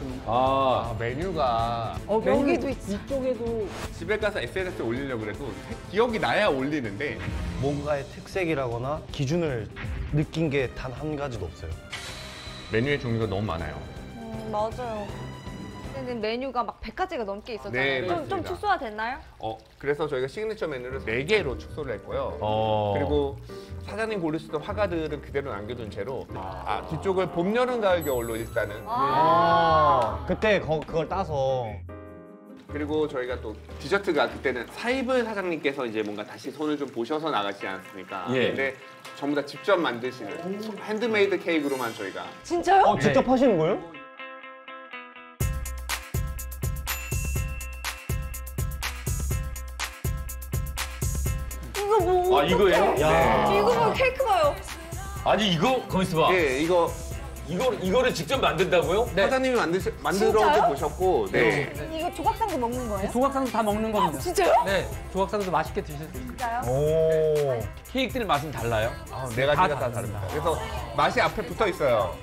좀. 아, 아, 메뉴가 어, 여기도 있어. 이쪽에도 집에 가서 SNS에 올리려고 그래도 기억이 나야 올리는데 뭔가의 특색이라거나 기준을 느낀 게 단 한 가지도 없어요. 메뉴의 종류가 너무 많아요. 음, 맞아요. 그때는 메뉴가 막 100가지가 넘게 있었잖아요. 네, 좀, 좀 맞습니다. 축소화 됐나요? 어, 그래서 저희가 시그니처 메뉴를 4개로 축소를 했고요. 어. 그리고 사장님 고르시던 화가들은 그대로 남겨둔 채로 아, 뒤쪽을 봄, 여름, 가을, 겨울로 일단은 아, 그때 거- 그걸 따서 그리고 저희가 또 디저트가 그때는 사입을 사장님께서 이제 뭔가 다시 손을 좀 보셔서 나가시지 않습니까? 예. 근데 전부 다 직접 만드시는 핸드메이드 케이크로만 저희가 진짜요? 어, 직접 하시는 거예요? 아, 이거예요? 야. 이거 뭐 케이크 봐요. 아니 이거 거기서 봐. 예, 이거 이거 이거를 직접 만든다고요? 사장님이 만드시, 만들어 진짜요? 보셨고 네. 이거 조각상도 먹는 거예요? 조각상도 다 먹는 겁니다. 진짜요? 네, 조각상도 맛있게 드실 수 있어요. 진짜요? 오. 케이크들 맛은 달라요? 아, 네 가지가 다 다 다릅니다. 그래서 맛이 앞에 붙어 있어요.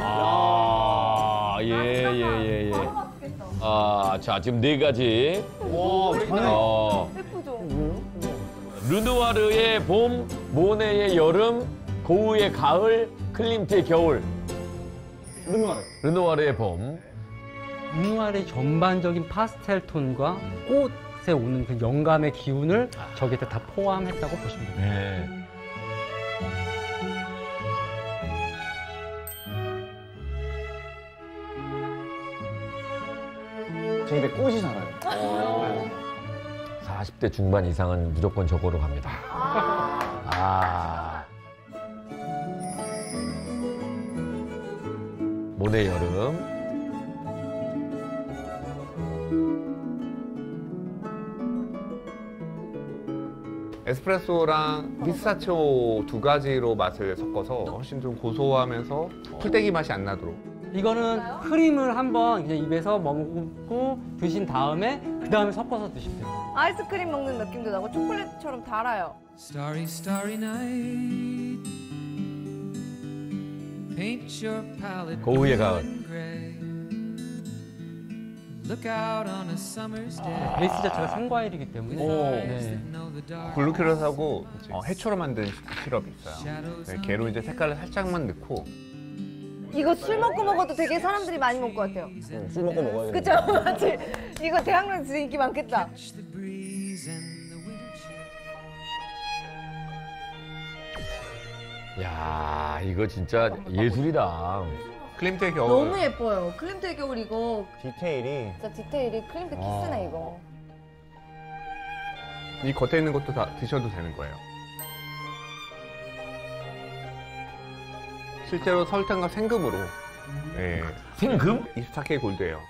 아, 예, 예, 예, 예. 아, 자, 지금 네 가지. 어, 예쁘죠? 르누아르의 봄, 모네의 여름, 고우의 가을, 클림트의 겨울. 르누아르. 르누아르의 봄. 루누아르의 전반적인 파스텔 톤과 꽃에 오는 그 영감의 기운을 저기에 다 포함했다고 보시면 됩니다. 네. 제 입에 꽃이 살아요. 40대 중반 이상은 무조건 저거로 갑니다. 아. 모네 여름. 에스프레소랑 피스타치오 두 가지로 맛을 섞어서 훨씬 좀 고소하면서 풀떼기 맛이 안 나도록 이거는 크림을 한번 그냥 입에서 머금고 드신 다음에 그 다음에 섞어서 드시면 돼요. 아이스크림 먹는 느낌도 나고 초콜릿처럼 달아요. Starry, starry night. Paint your palette 고우의 blue 가을. gray. Look out on a summer's day. 베이스 자체가 생과일이기 때문에 네. Know the dark 블루키롯하고 어, 해초로 만든 시- 시럽이 있어요. 네, 걔로 이제 색깔을 살짝만 넣고 이거 술 먹고 먹어도 되게 사람들이 많이 먹을 것 같아요. 술 먹고 먹어야 돼. 그쵸? 맞지? 이거 대학로에서 인기 많겠다. 야, 이거 진짜 예술이다. 클림트의 겨울 너무 예뻐요. 클림트의 겨울 이거 디테일이 진짜 디테일이 클림트 키스네 이거. 이 겉에 있는 것도 다 드셔도 되는 거예요. 실제로 설탕과 생금으로 예, 생금? 24K 골드예요.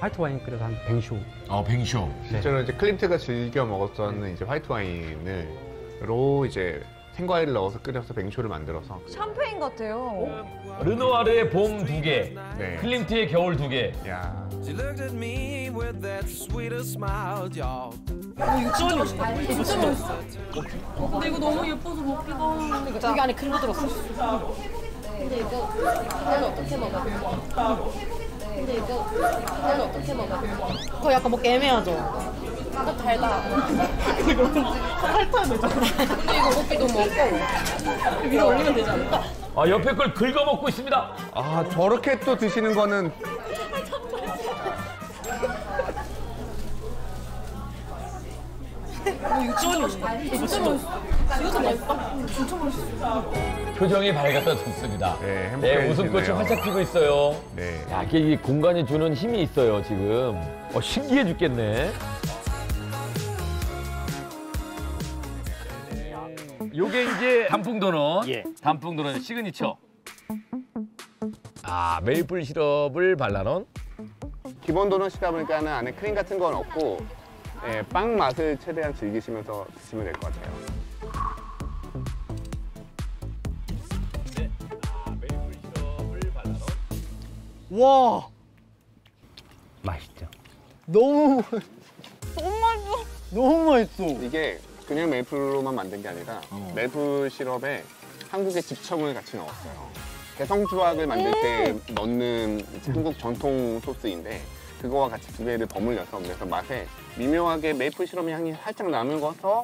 화이트 와인 끓여서 한 뱅쇼. 어, 뱅쇼. 실제로 이제 클림트가 즐겨 먹었던 이제 화이트 와인을로 이제 생과일을 넣어서 끓여서 뱅쇼를 만들어서 샴페인 같아요. 르누아르의 봄 두 개, 네. 클림트의 겨울 두 개. 야 She looked at me with that sweetest smile, y'all. 여기 안에 큰거 들었어. 근데 이거 나는 어떻게 먹어? 근데 이거 나는 어떻게 먹어? 그거 약간 먹기 애매하죠? 이거 달다. 이거 핥아야 되잖아. 근데 이거 먹기도 먹고 위로 올리면 되지 않을까? 아, 옆에 걸 긁어 먹고 있습니다. 아 저렇게 또 드시는 거는 표정이 밝았다 좋습니다. 네, 행복해 네, 웃음꽃이 보이시네요. 활짝 피고 있어요. 네. 야, 이게 이 공간이 주는 힘이 있어요, 지금. 어, 신기해 죽겠네. 요게 이제 단풍 도넛. 예. 단풍 도넛 시그니처. 아, 메이플 시럽을 발라놓은 기본 도넛이다 보니까는 안에 크림 같은 건 없고 예, 빵 맛을 최대한 즐기시면서 드시면 될 것 같아요. 와 맛있죠. 너무 너무 맛있어. 이게 그냥 메이플로만 만든 게 아니라 메이플 시럽에 한국의 집청을 같이 넣었어요. 개성주악을 만들 때 넣는 한국 전통 소스인데 그거와 같이 두 개를 버물려서 그래서 맛에 미묘하게 메이플 시럽 향이 살짝 나면서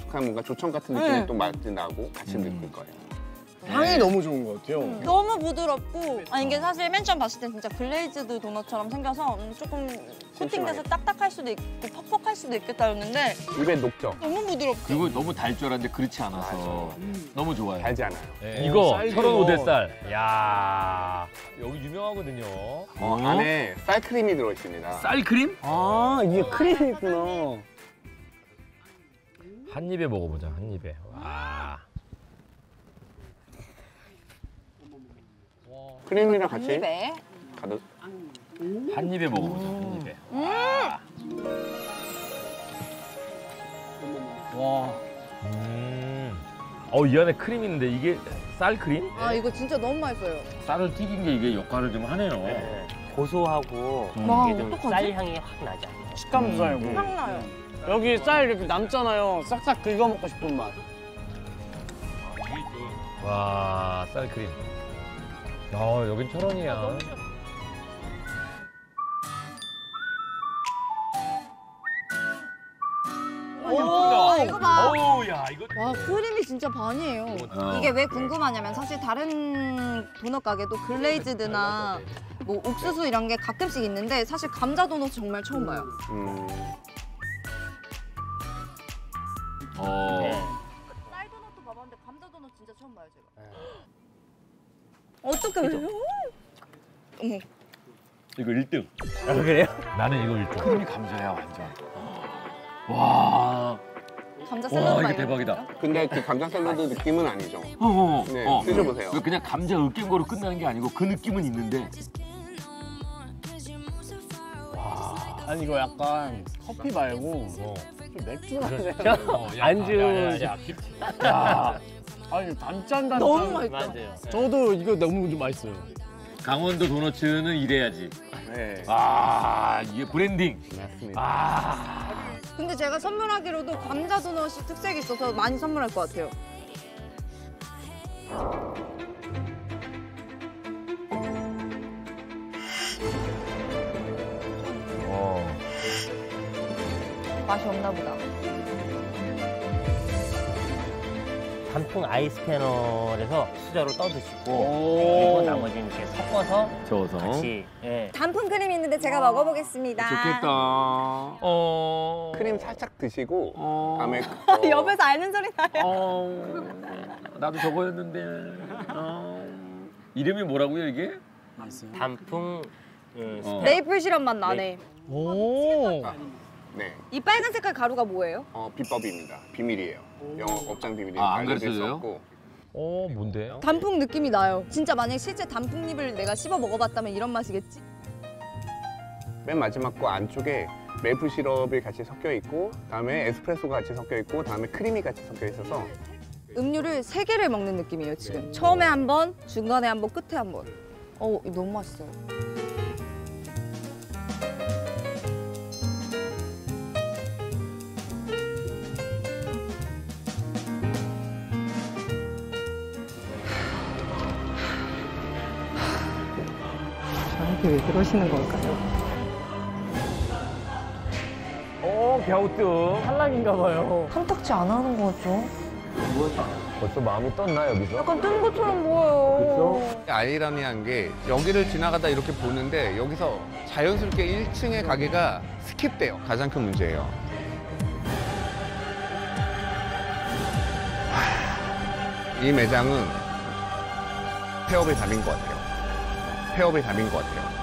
약간 뭔가 조청 같은 느낌이 또 맛이 나고 같이 넣을 거예요. 향이 너무 좋은 것 같아요. 너무 부드럽고 아니 이게 사실 맨 처음 봤을 땐 진짜 글레이즈드 도넛처럼 생겨서 음, 조금 코팅돼서 딱딱할 수도 있고 퍽퍽할 수도 있겠다였는데 입에 녹죠? 너무 부드럽고 그리고 너무 달 줄 알았는데 그렇지 않아서 너무 좋아요. 달지 않아요. 네, 이거 쌀 철원 그거. 오대쌀. 야 여기 유명하거든요. 어, 안에 쌀크림이 들어있습니다. 쌀크림? 아 이게 크림이 있구나. 한 입에 먹어보자. 한 입에. 와. 크림이랑 같이 입에 가득. 한 입에 먹어보자. 한 입에. 와. 음. 어, 이 안에 크림 있는데 이게 쌀 크림? 아 이거 진짜 너무 맛있어요 쌀을 튀긴 게 이게 역할을 좀 하네요. 고소하고 와, 이게 좀 어떡하지? 쌀 향이 확 나지 않나요? 식감도 살고. 향 나요 여기 쌀 이렇게 남잖아요. 싹싹 긁어 먹고 싶은 맛. 와, 쌀 크림. 아, 여긴 철원이야. 오 이거 봐 어우, 야, 이거. 와 크림이 진짜 반이에요. 어. 이게 왜 궁금하냐면 사실 다른 도넛 가게도 글레이즈드나 뭐 옥수수 이런 게 가끔씩 있는데 사실 감자 도넛 정말 처음 봐요. 음, 어. 네. 쌀 도넛도 봐봤는데 감자 도넛 진짜 처음 봐요 제가. 어떻게 왜요? 어머 이거 1등. 아, 그래요? 나는 이거 1등. 크림이 감자야, 완전. 와. 감자 와, 샐러드 이게 맛 이런 대박이다. 근데 그 감자 샐러드 느낌은 아니죠. 어, 어, 네, 어. 드셔보세요. 그 그냥 감자 으깬 거로 끝나는 게 아니고 그 느낌은 있는데. 아니 이거 약간 커피 말고 좀 맥주 맛이야. 안주 야. 아니 단짠 단짠. 너무 맛있다. 맞아요. 저도 이거 너무 좀 맛있어요. 강원도 도너츠는 이래야지. 네, 아, 이게 브랜딩. 맞습니다. 아. 근데 제가 선물하기로도 감자 도넛이 특색이 있어서 많이 선물할 것 같아요. 어. 맛이 없나 보다. 단풍 아이스 패널에서 수저로 떠드시고 오. 그리고 나머지는 이렇게 섞어서 저어서. 같이 예. 단풍 크림 있는데 제가 먹어보겠습니다. 좋겠다. 어. 크림 살짝 드시고 어. 다음에 어, 옆에서 앓는 소리 나요. 어. 나도 저거였는데. 어. 이름이 뭐라고요, 이게? 단풍 음, 어. 메이플 시럽 맛 나네. 오. 네, 이 빨간 색깔 가루가 뭐예요? 어, 비법입니다. 비밀이에요. 영업 업장 비밀이에요. 아, 안 알려드릴 수 가르쳐줘요? 없고. 어, 뭔데? 단풍 느낌이 나요. 진짜 만약에 실제 단풍잎을 내가 씹어 먹어봤다면 이런 맛이겠지? 맨 마지막 거 안쪽에 메이플 시럽이 같이 섞여 있고 다음에 에스프레소가 같이 섞여 있고 다음에 크림이 같이 섞여 있어서 음료를 세 개를 먹는 느낌이에요 지금. 처음에 한 번, 중간에 한 번, 끝에 한 번. 어, 이거 너무 맛있어요. 그러시는 걸까요? 어, 갸우뚱. 탈락인가 봐요. 탐탁지 안 하는 거죠? 벌써 마음이 떴나, 여기서? 약간 뜬 것처럼 보여요. 아이러니한 게 여기를 지나가다 이렇게 보는데 여기서 자연스럽게 1층의 가게가 스킵돼요. 가장 큰 문제예요. 하, 이 매장은 폐업의 답인 것 같아요. 폐업의 답인 것 같아요.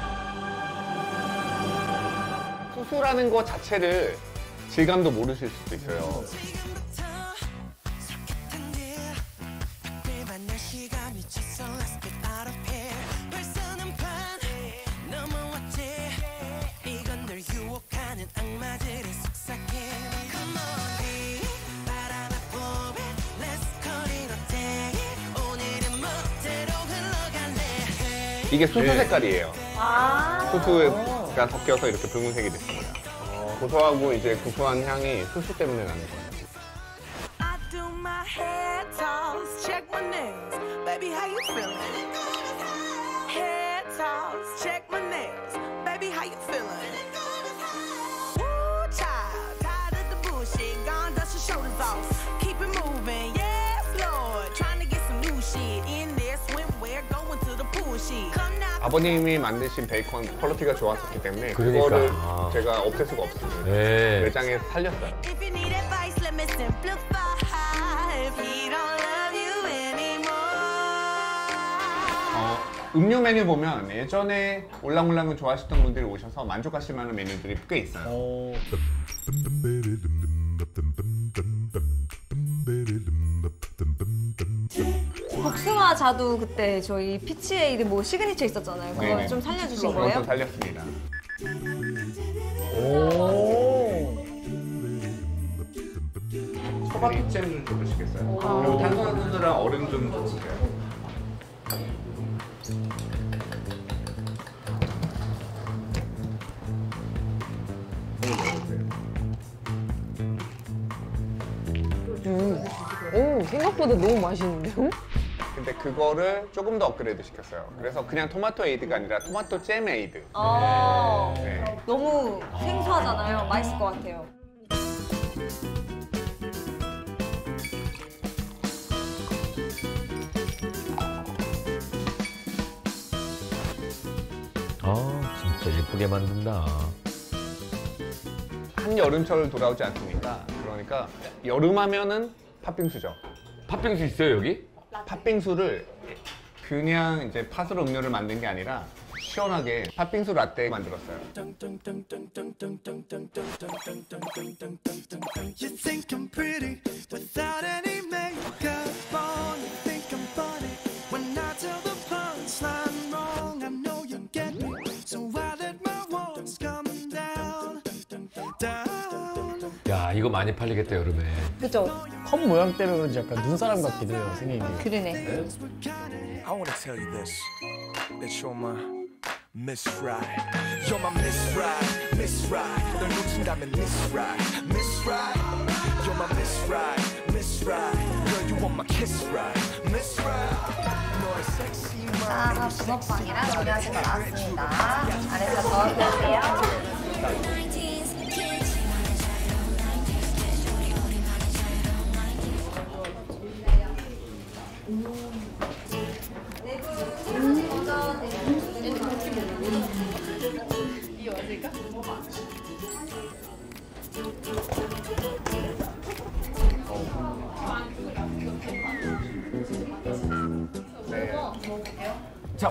수수라는 것 자체를 질감도 모르실 수도 있어요. 이게 수수 색깔이에요. 수수 가 섞여서 이렇게 붉은색이 됐습니다. 고소하고 이제 구수한 향이 수수 때문에 나는 거예요. 아버님이 만드신 베이컨 퀄리티가 좋았었기 때문에 그 그러니까. 거를 아. 제가 없앨 수가 없습니다. 네. 매장에서 살렸어요. If you need advice, let me simplify. If he don't love you anymore. 어, 음료 메뉴 보면 예전에 올랑올랑을 좋아하셨던 분들이 오셔서 만족하실 만한 메뉴들이 꽤 있어요. 복 숭아 자두 그때 저희 피치에이드 뭐 시그니처 있었잖아요. 그거 네네. 좀 살려주신 그것도 거예요? 살렸습니다. 초밥잼 좀 주시겠어요? 그리고 탄산수랑 얼음 좀 주세요. 오 생각보다 너무 맛있는데요? 근데 그거를 조금 더 업그레이드 시켰어요. 그래서 그냥 토마토 에이드가 아니라 토마토 잼 에이드. 아, 네. 너무 생소하잖아요. 맛있을 것 같아요. 아 진짜 예쁘게 만든다. 한 여름철 돌아오지 않습니까? 그러니까 여름 하면은 팥빙수죠. 팥빙수 있어요 여기? 팥빙수를 그냥 이제 팥으로 음료를 만든 게 아니라 시원하게 팥빙수 라떼 만들었어요. 이거 많이 팔리겠다 여름에. 그죠? 컵 모양 때문에 그런지 약간 눈사람 같기도 해요, 생긴 게. 그러네. I want to tell you this. It's you're my Miss Right. You're my Miss Right, Miss Right. 널 놓친다면 Miss Right, Miss Right. You're my Miss Right, Miss Right. Girl, you want my kiss right, Miss Right. 너의 섹시 자, 붕어빵이랑 요리하신 거 나왔습니다. 안에서 넣어드릴게요.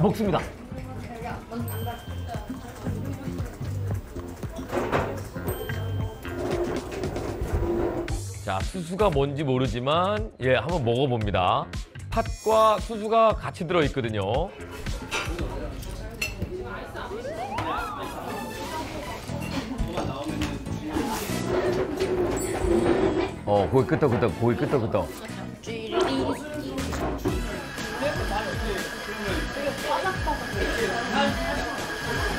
먹습니다. 자 수수가 뭔지 모르지만 예 한번 먹어봅니다. 팥과 수수가 같이 들어 있거든요. 어 고기 끄덕끄덕 고기 끄덕끄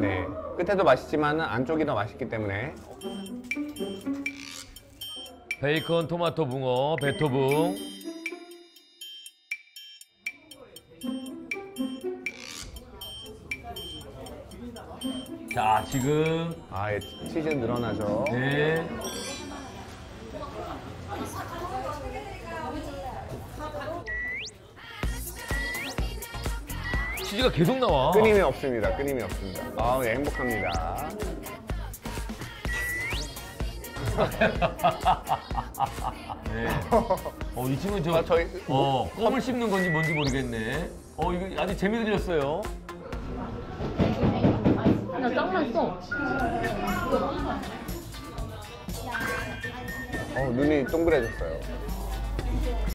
네. 끝에도 맛있지만 안쪽이 더 맛있기 때문에 베이컨, 토마토 붕어, 베토붕. 자, 지금, 아, 예, 치즈 늘어나죠. 네. 치즈가 계속 나와. 끊임이 없습니다. 끊임이 없습니다. 아, 네, 행복합니다. 네. 어, 이 친구는 저, 아, 저희 어, 껌을 씹는 건지 뭔지 모르겠네. 어, 이거 아주 재미 들렸어요. 나짱 맛있어. 어, 눈이 동그래졌어요.